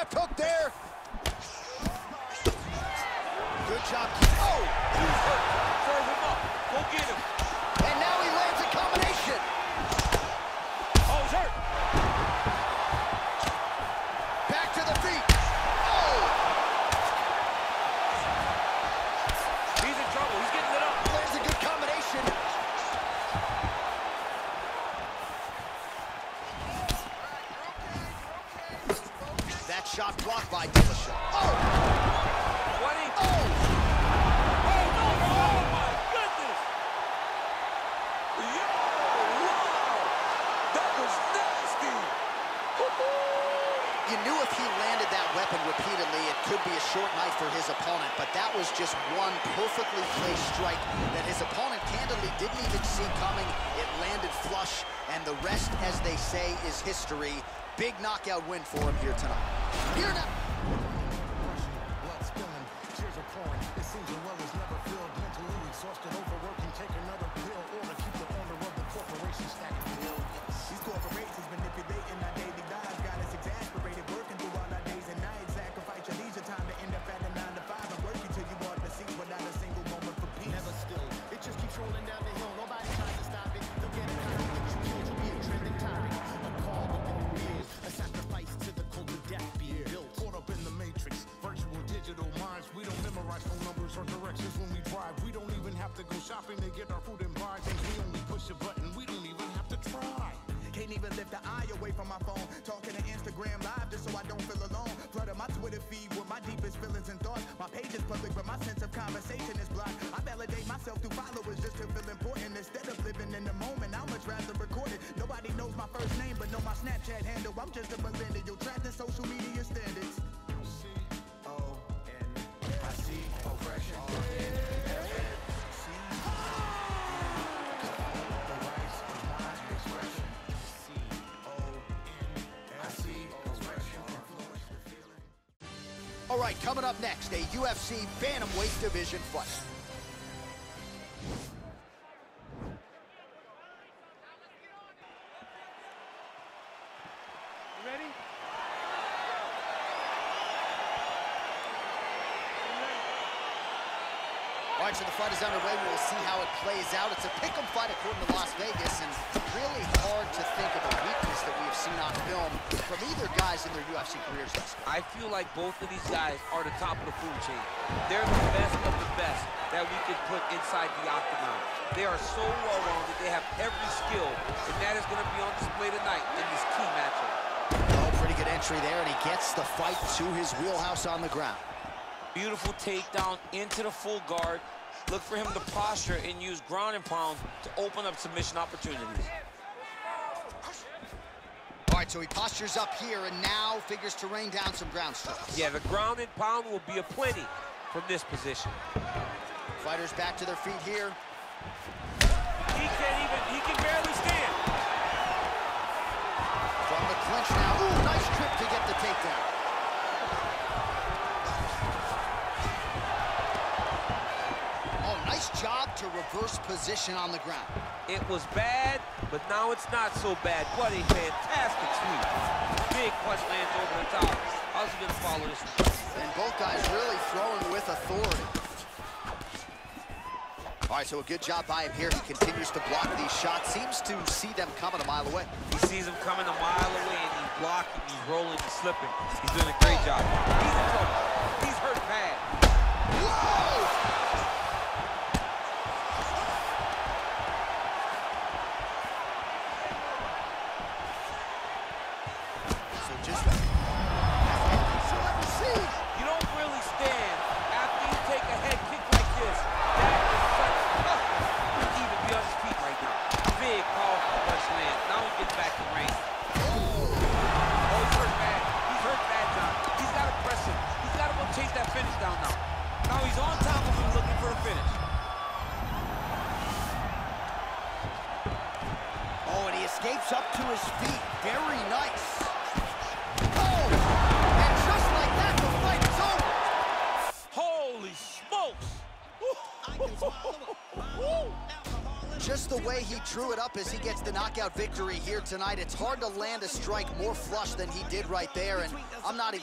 left hook there. Good job. Oh! Serve him up. Go get him. Shot blocked by Dillashaw. Oh! 20. Oh! Oh, no. Oh, my goodness. Yo, wow. That was nasty. You knew if he landed that weapon repeatedly, it could be a short night for his opponent, but that was just one perfectly placed strike that his opponent candidly didn't even see coming. It landed flush, and the rest, as they say, is history. Big knockout win for him here tonight. Here now. Directions when we drive. We don't even have to go shopping to get our food and buy things. We only push a button. We don't even have to try. Can't even lift the eye away from my phone. Talking to Instagram live just so I don't feel alone. Flooding my Twitter feed with my deepest feelings and thoughts. My page is public, but my sense of conversation is blocked. I validate myself through followers just to feel important. Instead of living in the moment, I'd much rather record it. Nobody knows my first name, but know my Snapchat handle. I'm just a millennial trapped in social All right, coming up next, a UFC Bantamweight Division fight. You ready? All right, so the fight is underway. We'll see how it plays out. It's a pick'em fight according to Las Vegas, and really hard to think of a weakness that we have seen on film from either guys in their UFC careers thus far. I feel like both of these guys are the top of the food chain. They're the best of the best that we could put inside the octagon. They are so well-rounded. They have every skill, and that is going to be on display tonight in this key matchup. Oh, pretty good entry there, and he gets the fight to his wheelhouse on the ground. Beautiful takedown into the full guard. Look for him to posture and use ground and pound to open up submission opportunities. Right, so he postures up here and now figures to rain down some ground strikes. Yeah, the ground and pound will be a plenty from this position. Fighters back to their feet here. He can't even, he can barely stand. From the clinch now. Ooh, nice trip to get the takedown. Oh, nice job to reverse position on the ground. It was bad, but now it's not so bad. What a fantastic sweep. Big punch lands over the top. How's he gonna follow this one? And both guys really throwing with authority. All right, so a good job by him here. He continues to block these shots. Seems to see them coming a mile away. He sees them coming a mile away and he's blocking, he's rolling, he's slipping. He's doing a great job. He's in trouble. He's hurt bad. Whoa! He's on top of him looking for a finish. Oh, and he escapes up to his feet. Very nice. Oh! And just like that, the fight is over. Holy smokes! Just the way he drew it up as he gets the knockout victory here tonight. It's hard to land a strike more flush than he did right there, and I'm not even